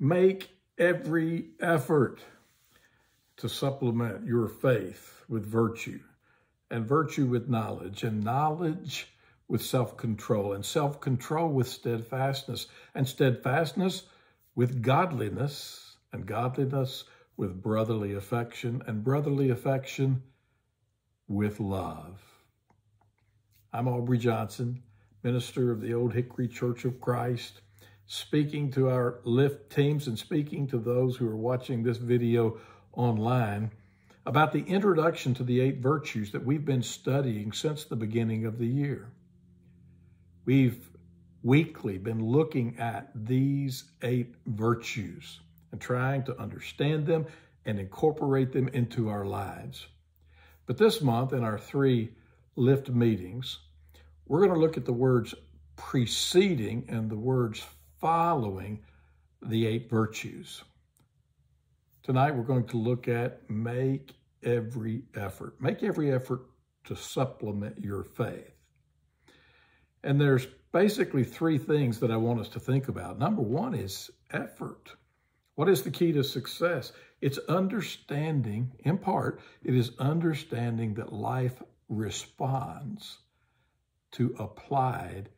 make every effort to supplement your faith with virtue, and virtue with knowledge, and knowledge with self-control, and self-control with steadfastness, and steadfastness with godliness, and godliness with brotherly affection, and brotherly affection with love. I'm Aubrey Johnson, minister of the Old Hickory Church of Christ, speaking to our LIFT teams and speaking to those who are watching this video online about the introduction to the eight virtues that we've been studying since the beginning of the year. We've weekly been looking at these eight virtues and trying to understand them and incorporate them into our lives. But this month in our three lift meetings, we're going to look at the words preceding and the words following the eight virtues. Tonight, we're going to look at make every effort. Make every effort to supplement your faith. And there's basically three things that I want us to think about. Number one is effort. What is the key to success? It's understanding, in part, it is understanding that life responds to applied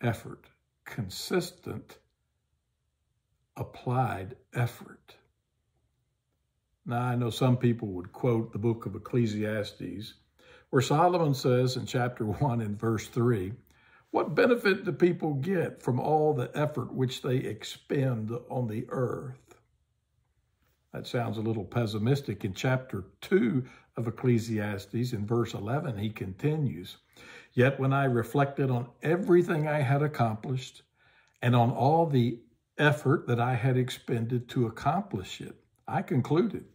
effort, consistent applied effort. Now, I know some people would quote the book of Ecclesiastes, where Solomon says in chapter 1 and verse 3, What benefit do people get from all the effort which they expend on the earth? That sounds a little pessimistic. In chapter 2 of Ecclesiastes, in verse 11, he continues, Yet when I reflected on everything I had accomplished and on all the effort that I had expended to accomplish it, I concluded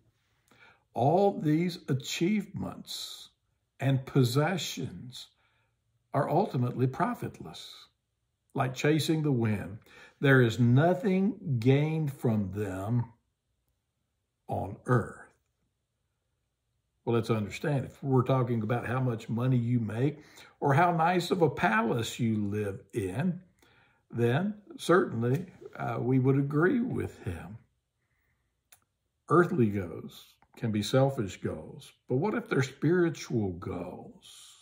all these achievements and possessions are ultimately profitless. Like chasing the wind, there is nothing gained from them on earth. Well, let's understand if we're talking about how much money you make or how nice of a palace you live in, then certainly uh, we would agree with him. Earthly goals can be selfish goals, but what if they're spiritual goals?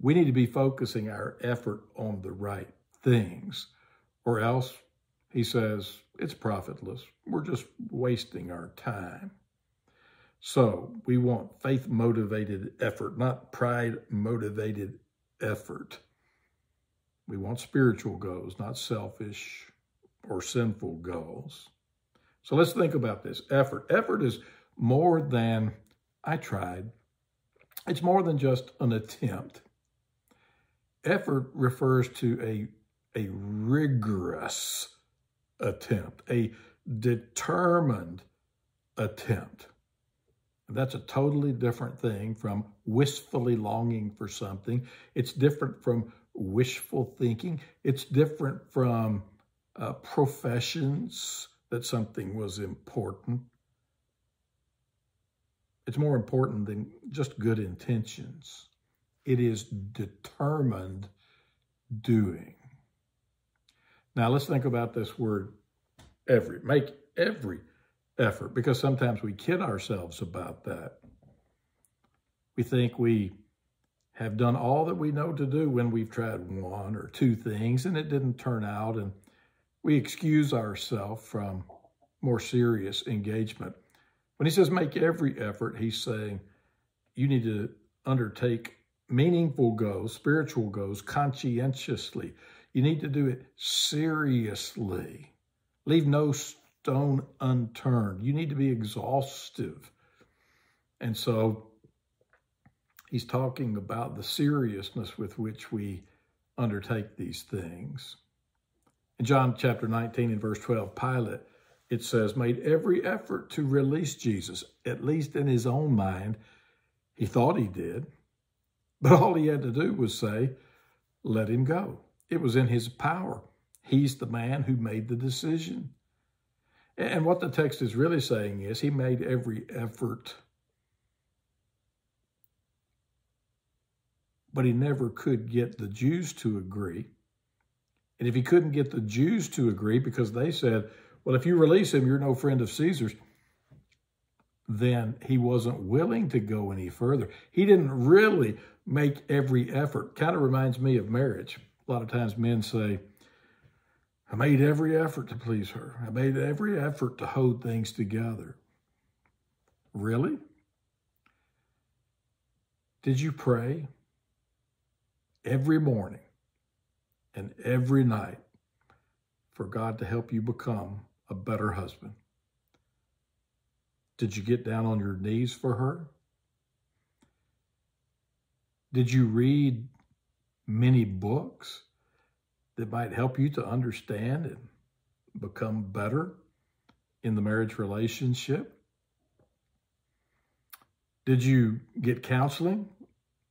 We need to be focusing our effort on the right things, or else, he says, it's profitless. We're just wasting our time. So we want faith motivated effort, not pride motivated effort. We want spiritual goals, not selfish or sinful goals. So let's think about this effort. Effort is more than I tried. It's more than just an attempt. Effort refers to a, a rigorous attempt, a determined attempt. That's a totally different thing from wistfully longing for something. It's different from wishful thinking. It's different from uh, professions that something was important. It's more important than just good intentions. It is determined doing. Now let's think about this word every. Make every effort because sometimes we kid ourselves about that. We think we have done all that we know to do when we've tried one or two things and it didn't turn out and we excuse ourselves from more serious engagement. When he says make every effort, he's saying you need to undertake meaningful goals, spiritual goals, conscientiously. You need to do it seriously. Leave no stone unturned. You need to be exhaustive. And so he's talking about the seriousness with which we undertake these things. In John chapter 19 and verse 12, Pilate, it says, made every effort to release Jesus, at least in his own mind. He thought he did, but all he had to do was say, let him go. It was in his power. He's the man who made the decision. And what the text is really saying is he made every effort, but he never could get the Jews to agree. And if he couldn't get the Jews to agree because they said, Well, if you release him, you're no friend of Caesar's. Then he wasn't willing to go any further. He didn't really make every effort. Kind of reminds me of marriage. A lot of times men say, I made every effort to please her. I made every effort to hold things together. Really? Did you pray every morning and every night for God to help you become a better husband? Did you get down on your knees for her? Did you read many books that might help you to understand and become better in the marriage relationship? Did you get counseling?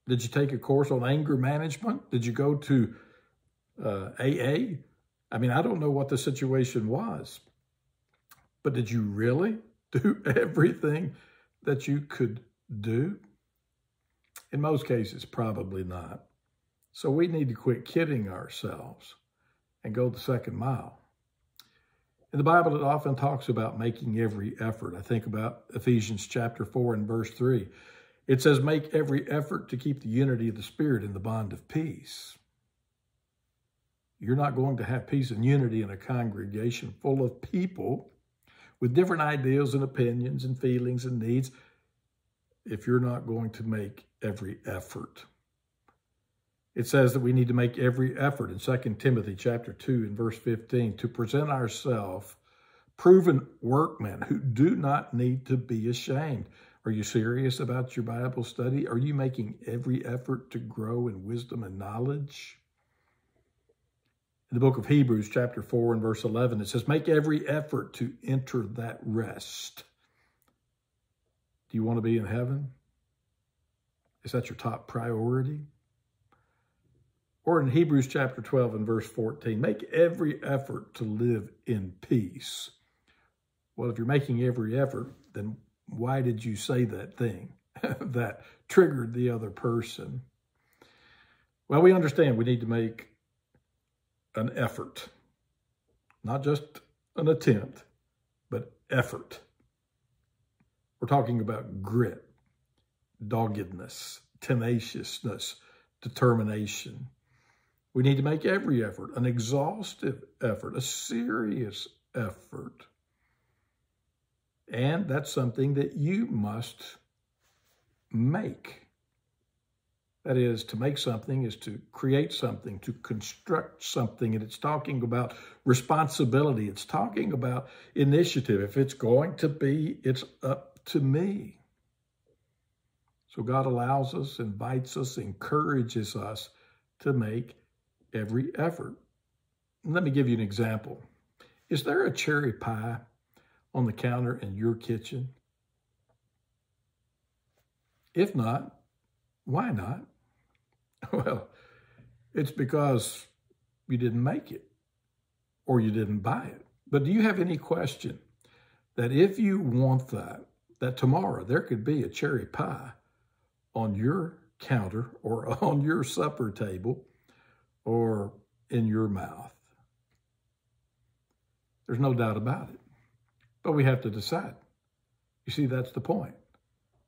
Did you take a course on anger management? Did you go to uh, AA? I mean, I don't know what the situation was, but did you really do everything that you could do? In most cases, probably not. So we need to quit kidding ourselves and go the second mile. In the Bible, it often talks about making every effort. I think about Ephesians chapter 4 and verse 3. It says, make every effort to keep the unity of the Spirit in the bond of peace. You're not going to have peace and unity in a congregation full of people with different ideas and opinions and feelings and needs if you're not going to make every effort. It says that we need to make every effort in 2 Timothy chapter 2 and verse 15 to present ourselves proven workmen who do not need to be ashamed. Are you serious about your Bible study? Are you making every effort to grow in wisdom and knowledge? In the book of Hebrews, chapter 4 and verse 11, it says, Make every effort to enter that rest. Do you want to be in heaven? Is that your top priority? Or in Hebrews chapter 12 and verse 14, make every effort to live in peace. Well, if you're making every effort, then why did you say that thing that triggered the other person? Well, we understand we need to make an effort, not just an attempt, but effort. We're talking about grit, doggedness, tenaciousness, determination. We need to make every effort, an exhaustive effort, a serious effort. And that's something that you must make. That is, to make something is to create something, to construct something. And it's talking about responsibility. It's talking about initiative. If it's going to be, it's up to me. So God allows us, invites us, encourages us to make every effort. Let me give you an example. Is there a cherry pie on the counter in your kitchen? If not, why not? Well, it's because you didn't make it or you didn't buy it. But do you have any question that if you want that, that tomorrow there could be a cherry pie on your counter or on your supper table or in your mouth? There's no doubt about it. But we have to decide. You see, that's the point.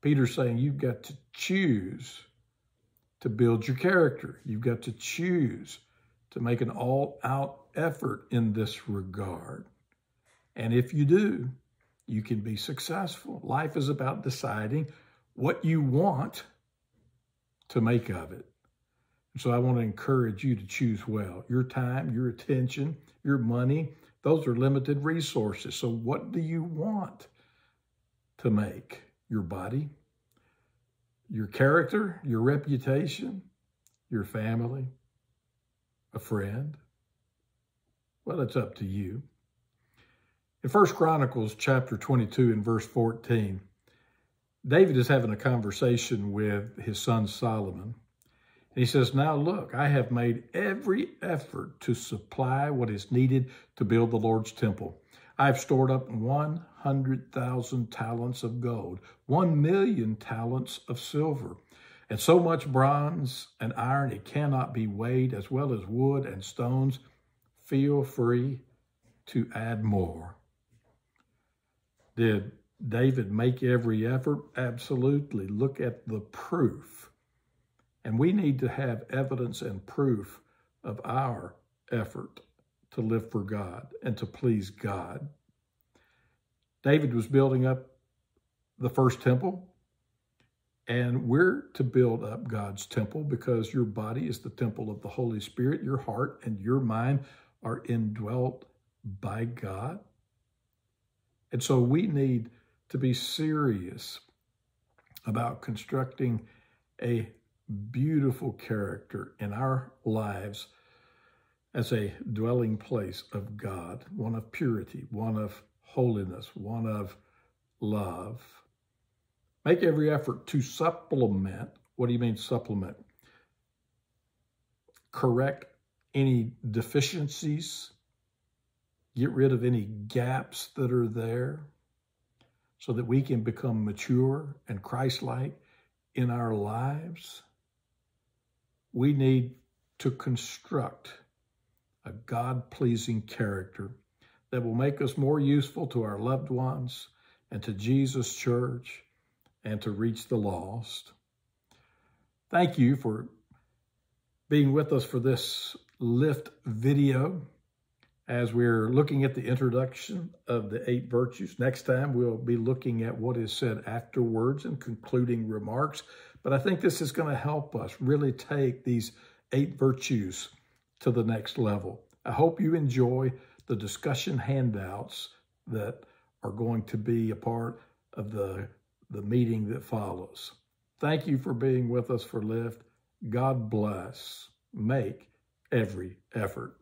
Peter's saying you've got to choose to build your character. You've got to choose to make an all out effort in this regard. And if you do, you can be successful. Life is about deciding what you want to make of it. So I want to encourage you to choose well. Your time, your attention, your money, those are limited resources. So what do you want to make? Your body, your character, your reputation, your family, a friend? Well, it's up to you. In First Chronicles chapter 22 and verse 14, David is having a conversation with his son Solomon. He says, Now look, I have made every effort to supply what is needed to build the Lord's temple. I've stored up 100,000 talents of gold, 1 million talents of silver, and so much bronze and iron it cannot be weighed, as well as wood and stones. Feel free to add more. Did David make every effort? Absolutely. Look at the proof. And we need to have evidence and proof of our effort to live for God and to please God. David was building up the first temple, and we're to build up God's temple because your body is the temple of the Holy Spirit. Your heart and your mind are indwelt by God. And so we need to be serious about constructing a beautiful character in our lives as a dwelling place of God, one of purity, one of holiness, one of love. Make every effort to supplement. What do you mean supplement? Correct any deficiencies, get rid of any gaps that are there so that we can become mature and Christ-like in our lives. We need to construct a God-pleasing character that will make us more useful to our loved ones and to Jesus' church and to reach the lost. Thank you for being with us for this lift video as we're looking at the introduction of the eight virtues. Next time, we'll be looking at what is said afterwards and concluding remarks. But I think this is going to help us really take these eight virtues to the next level. I hope you enjoy the discussion handouts that are going to be a part of the, the meeting that follows. Thank you for being with us for Lift. God bless. Make every effort.